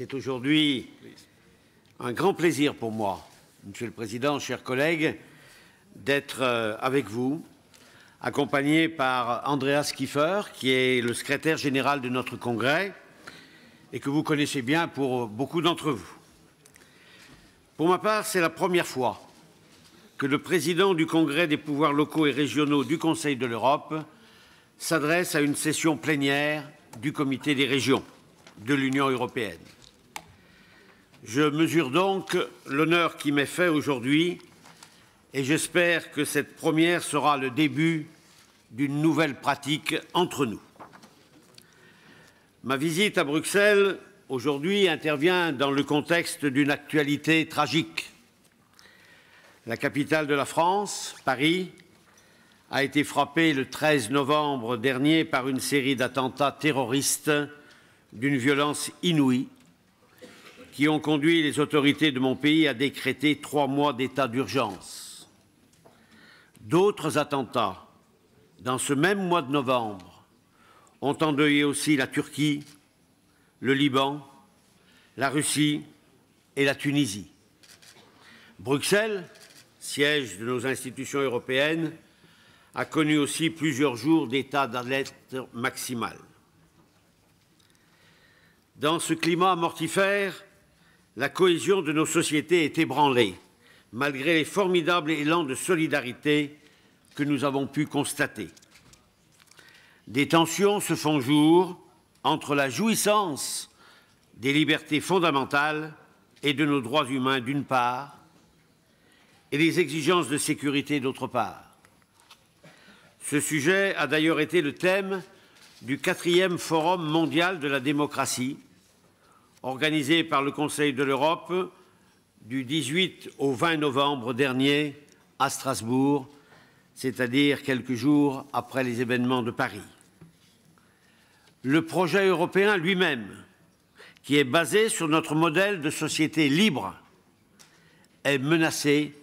C'est aujourd'hui un grand plaisir pour moi, Monsieur le Président, chers collègues, d'être euh, avec vous, accompagné par Andreas Kiefer, qui est le secrétaire général de notre congrès et que vous connaissez bien pour beaucoup d'entre vous. Pour ma part, c'est la première fois que le président du Congrès des pouvoirs locaux et régionaux du Conseil de l'Europe s'adresse à une session plénière du Comité des régions de l'Union européenne. Je mesure donc l'honneur qui m'est fait aujourd'hui et j'espère que cette première sera le début d'une nouvelle pratique entre nous. Ma visite à Bruxelles aujourd'hui intervient dans le contexte d'une actualité tragique. La capitale de la France, Paris, a été frappée le 13 novembre dernier par une série d'attentats terroristes d'une violence inouïe qui ont conduit les autorités de mon pays à décréter trois mois d'état d'urgence. D'autres attentats, dans ce même mois de novembre, ont endeuillé aussi la Turquie, le Liban, la Russie et la Tunisie. Bruxelles, siège de nos institutions européennes, a connu aussi plusieurs jours d'état d'alerte maximale. Dans ce climat mortifère, la cohésion de nos sociétés est ébranlée, malgré les formidables élans de solidarité que nous avons pu constater. Des tensions se font jour entre la jouissance des libertés fondamentales et de nos droits humains d'une part, et les exigences de sécurité d'autre part. Ce sujet a d'ailleurs été le thème du quatrième Forum mondial de la démocratie, organisé par le Conseil de l'Europe du 18 au 20 novembre dernier à Strasbourg, c'est-à-dire quelques jours après les événements de Paris. Le projet européen lui-même, qui est basé sur notre modèle de société libre, est menacé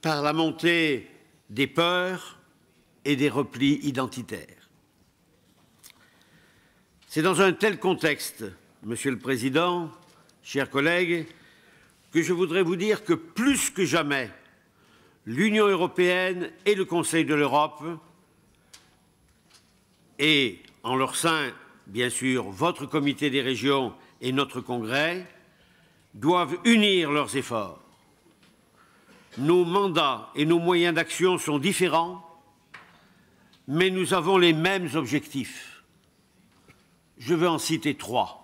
par la montée des peurs et des replis identitaires. C'est dans un tel contexte, Monsieur le Président, chers collègues, que je voudrais vous dire que plus que jamais, l'Union européenne et le Conseil de l'Europe, et en leur sein, bien sûr, votre comité des régions et notre Congrès, doivent unir leurs efforts. Nos mandats et nos moyens d'action sont différents, mais nous avons les mêmes objectifs. Je vais en citer trois.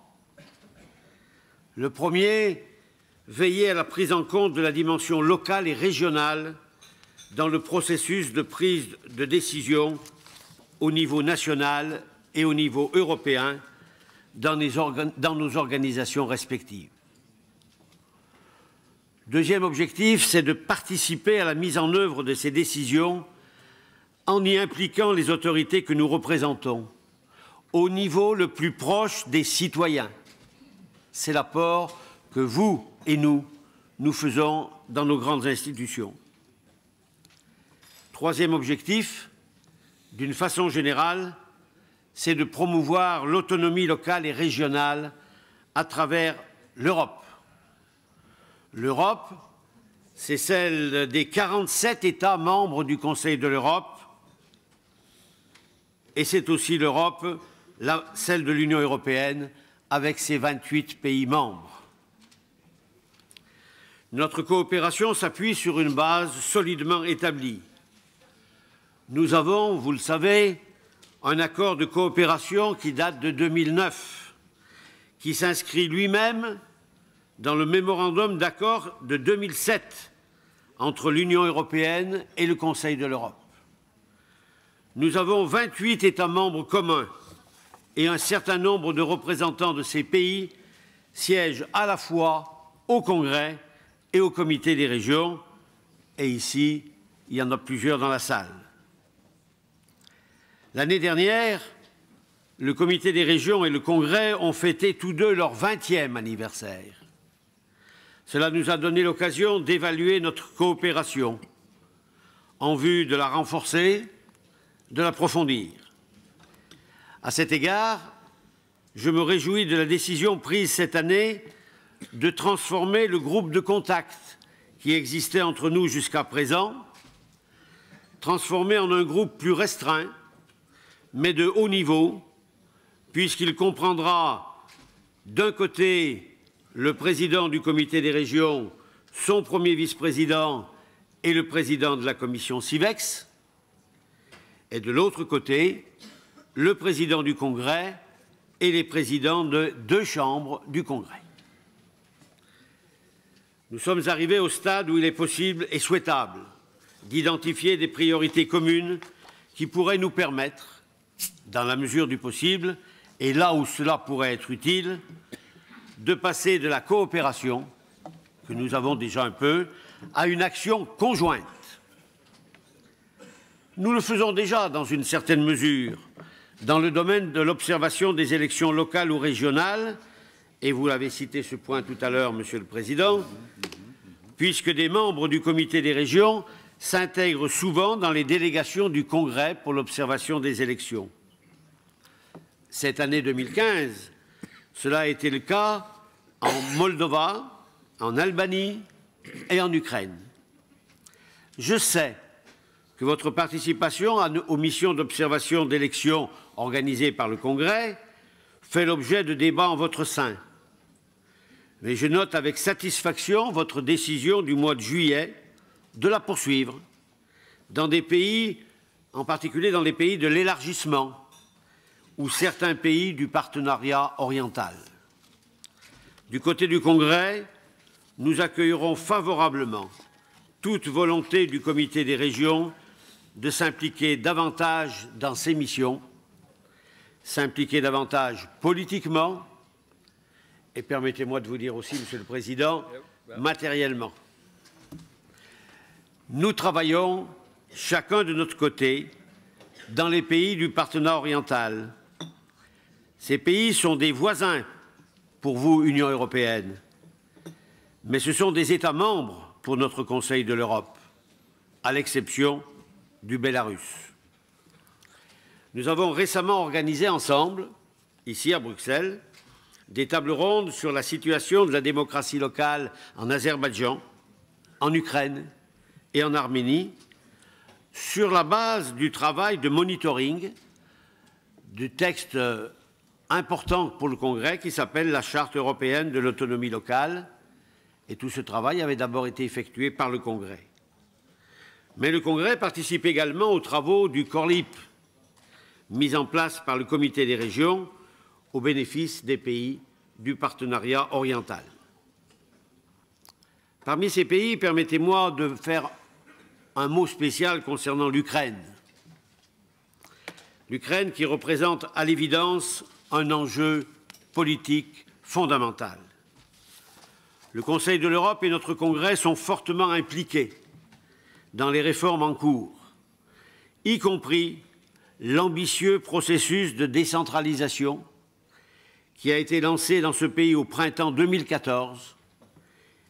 Le premier, veiller à la prise en compte de la dimension locale et régionale dans le processus de prise de décision au niveau national et au niveau européen dans, nos organisations respectives. Deuxième objectif, c'est de participer à la mise en œuvre de ces décisions en y impliquant les autorités que nous représentons au niveau le plus proche des citoyens. C'est l'apport que vous et nous, nous faisons dans nos grandes institutions. Troisième objectif, d'une façon générale, c'est de promouvoir l'autonomie locale et régionale à travers l'Europe. L'Europe, c'est celle des 47 États membres du Conseil de l'Europe et c'est aussi l'Europe, celle de l'Union européenne, avec ses 28 pays membres. Notre coopération s'appuie sur une base solidement établie. Nous avons, vous le savez, un accord de coopération qui date de 2009, qui s'inscrit lui-même dans le mémorandum d'accord de 2007 entre l'Union européenne et le Conseil de l'Europe nous avons 28 États membres communs et un certain nombre de représentants de ces pays siègent à la fois au Congrès et au Comité des régions, et ici, il y en a plusieurs dans la salle. L'année dernière, le Comité des régions et le Congrès ont fêté tous deux leur 20e anniversaire. Cela nous a donné l'occasion d'évaluer notre coopération en vue de la renforcer de l'approfondir. À cet égard, je me réjouis de la décision prise cette année de transformer le groupe de contact qui existait entre nous jusqu'à présent, transformé en un groupe plus restreint, mais de haut niveau, puisqu'il comprendra d'un côté le président du comité des régions, son premier vice-président et le président de la commission CIVEX, et de l'autre côté le président du Congrès et les présidents de deux chambres du Congrès. Nous sommes arrivés au stade où il est possible et souhaitable d'identifier des priorités communes qui pourraient nous permettre, dans la mesure du possible, et là où cela pourrait être utile, de passer de la coopération, que nous avons déjà un peu, à une action conjointe. Nous le faisons déjà dans une certaine mesure dans le domaine de l'observation des élections locales ou régionales et vous l'avez cité ce point tout à l'heure, Monsieur le Président, puisque des membres du Comité des régions s'intègrent souvent dans les délégations du Congrès pour l'observation des élections. Cette année 2015, cela a été le cas en Moldova, en Albanie et en Ukraine. Je sais que votre participation aux missions d'observation d'élections organisées par le Congrès fait l'objet de débats en votre sein mais je note avec satisfaction votre décision du mois de juillet de la poursuivre dans des pays, en particulier dans les pays de l'élargissement ou certains pays du partenariat oriental. Du côté du Congrès, nous accueillerons favorablement toute volonté du Comité des régions de s'impliquer davantage dans ces missions, s'impliquer davantage politiquement, et permettez-moi de vous dire aussi, Monsieur le Président, matériellement. Nous travaillons chacun de notre côté dans les pays du partenariat oriental. Ces pays sont des voisins pour vous, Union européenne, mais ce sont des États membres pour notre Conseil de l'Europe, à l'exception du Bélarus. Nous avons récemment organisé ensemble, ici à Bruxelles, des tables rondes sur la situation de la démocratie locale en Azerbaïdjan, en Ukraine et en Arménie, sur la base du travail de monitoring du texte important pour le Congrès qui s'appelle la Charte européenne de l'autonomie locale. Et tout ce travail avait d'abord été effectué par le Congrès. Mais le Congrès participe également aux travaux du CORLIP, mis en place par le Comité des régions au bénéfice des pays du partenariat oriental. Parmi ces pays, permettez-moi de faire un mot spécial concernant l'Ukraine. L'Ukraine qui représente à l'évidence un enjeu politique fondamental. Le Conseil de l'Europe et notre Congrès sont fortement impliqués dans les réformes en cours, y compris l'ambitieux processus de décentralisation qui a été lancé dans ce pays au printemps 2014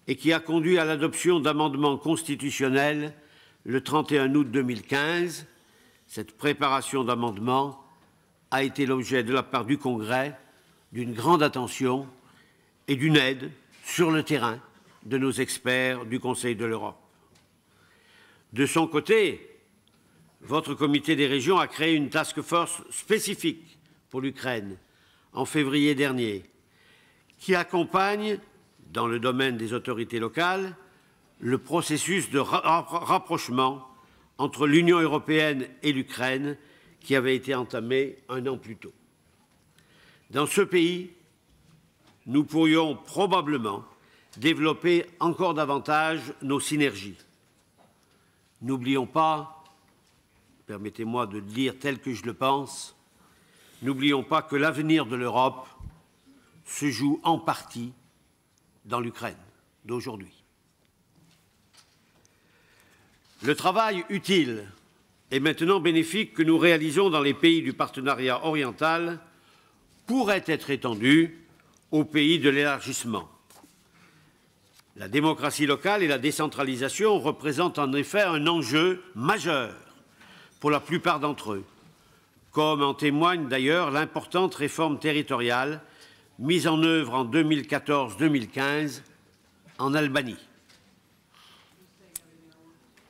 et qui a conduit à l'adoption d'amendements constitutionnels le 31 août 2015. Cette préparation d'amendements a été l'objet de la part du Congrès d'une grande attention et d'une aide sur le terrain de nos experts du Conseil de l'Europe. De son côté, votre comité des régions a créé une task force spécifique pour l'Ukraine en février dernier, qui accompagne, dans le domaine des autorités locales, le processus de rapprochement entre l'Union européenne et l'Ukraine qui avait été entamé un an plus tôt. Dans ce pays, nous pourrions probablement développer encore davantage nos synergies. N'oublions pas, permettez-moi de le dire tel que je le pense, N'oublions pas que l'avenir de l'Europe se joue en partie dans l'Ukraine d'aujourd'hui. Le travail utile et maintenant bénéfique que nous réalisons dans les pays du partenariat oriental pourrait être étendu aux pays de l'élargissement. La démocratie locale et la décentralisation représentent en effet un enjeu majeur pour la plupart d'entre eux comme en témoigne d'ailleurs l'importante réforme territoriale mise en œuvre en 2014-2015 en Albanie.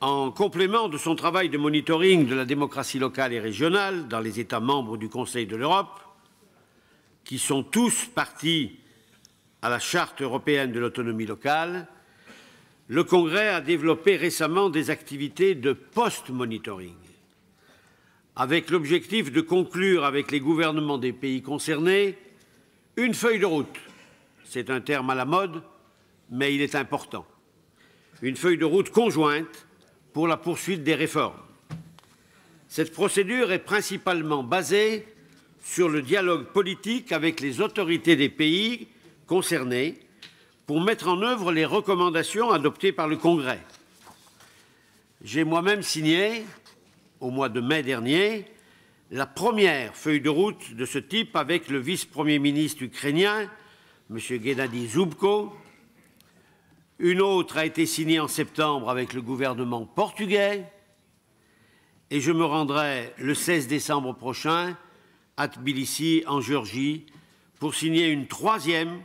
En complément de son travail de monitoring de la démocratie locale et régionale dans les États membres du Conseil de l'Europe, qui sont tous partis à la Charte européenne de l'autonomie locale, le Congrès a développé récemment des activités de post-monitoring, avec l'objectif de conclure avec les gouvernements des pays concernés une feuille de route. C'est un terme à la mode, mais il est important. Une feuille de route conjointe pour la poursuite des réformes. Cette procédure est principalement basée sur le dialogue politique avec les autorités des pays concernés pour mettre en œuvre les recommandations adoptées par le Congrès. J'ai moi-même signé, au mois de mai dernier, la première feuille de route de ce type avec le vice-premier ministre ukrainien, M. Gennady Zubko. Une autre a été signée en septembre avec le gouvernement portugais. Et je me rendrai le 16 décembre prochain à Tbilissi, en Géorgie, pour signer une troisième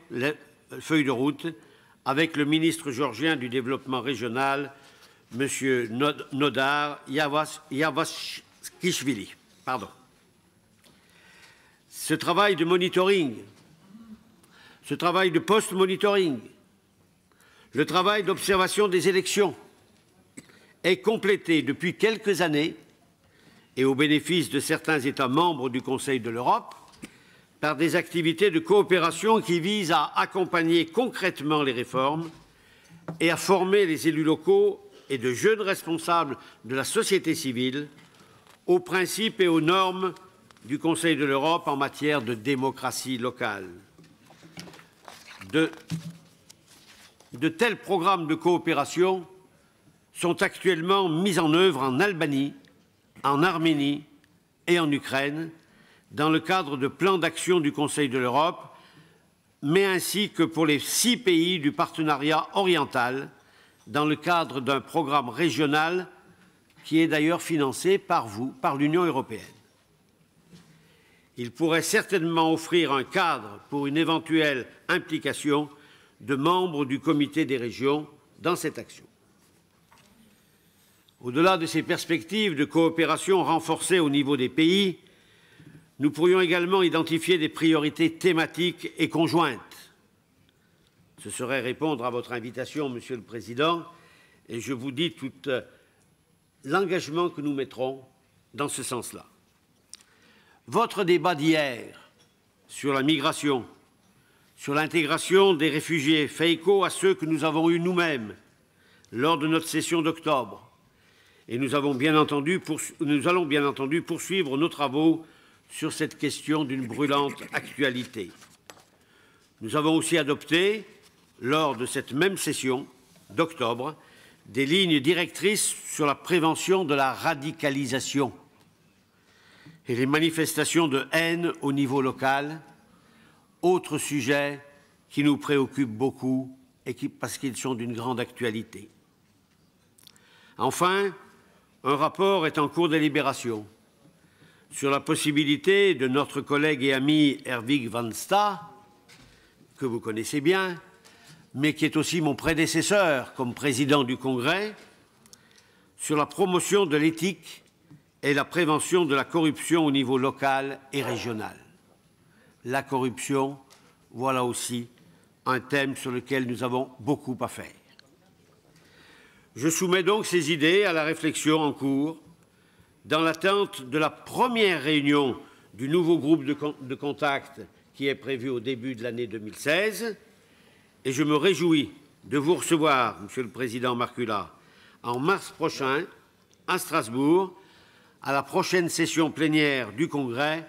feuille de route avec le ministre géorgien du développement régional, M. Nodar Yavaskishvili. Ce travail de monitoring, ce travail de post-monitoring, le travail d'observation des élections est complété depuis quelques années et au bénéfice de certains États membres du Conseil de l'Europe par des activités de coopération qui visent à accompagner concrètement les réformes et à former les élus locaux et de jeunes responsables de la société civile aux principes et aux normes du Conseil de l'Europe en matière de démocratie locale. De, tels programmes de coopération sont actuellement mis en œuvre en Albanie, en Arménie et en Ukraine dans le cadre de plans d'action du Conseil de l'Europe, mais ainsi que pour les six pays du partenariat oriental, dans le cadre d'un programme régional qui est d'ailleurs financé par vous, par l'Union européenne. Il pourrait certainement offrir un cadre pour une éventuelle implication de membres du comité des régions dans cette action. Au-delà de ces perspectives de coopération renforcée au niveau des pays, nous pourrions également identifier des priorités thématiques et conjointes. Ce serait répondre à votre invitation, Monsieur le Président, et je vous dis tout euh, l'engagement que nous mettrons dans ce sens-là. Votre débat d'hier sur la migration, sur l'intégration des réfugiés fait écho à ceux que nous avons eus nous-mêmes lors de notre session d'octobre. Et nous, nous allons bien entendu poursuivre nos travaux sur cette question d'une brûlante actualité. Nous avons aussi adopté, lors de cette même session d'octobre, des lignes directrices sur la prévention de la radicalisation et les manifestations de haine au niveau local, autre sujet qui nous préoccupe beaucoup et qui, parce qu'ils sont d'une grande actualité. Enfin, un rapport est en cours de délibération sur la possibilité de notre collègue et ami Herwig van Sta, que vous connaissez bien, mais qui est aussi mon prédécesseur comme président du Congrès, sur la promotion de l'éthique et la prévention de la corruption au niveau local et régional. La corruption, voilà aussi un thème sur lequel nous avons beaucoup à faire. Je soumets donc ces idées à la réflexion en cours dans l'attente de la première réunion du nouveau groupe de, contact qui est prévu au début de l'année 2016. Et je me réjouis de vous recevoir, Monsieur le Président Marcula, en mars prochain à Strasbourg, à la prochaine session plénière du Congrès,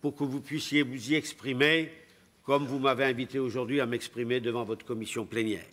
pour que vous puissiez vous y exprimer, comme vous m'avez invité aujourd'hui à m'exprimer devant votre commission plénière.